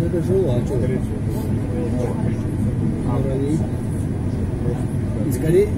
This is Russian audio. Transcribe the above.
Это жило, а что? А, И скорее?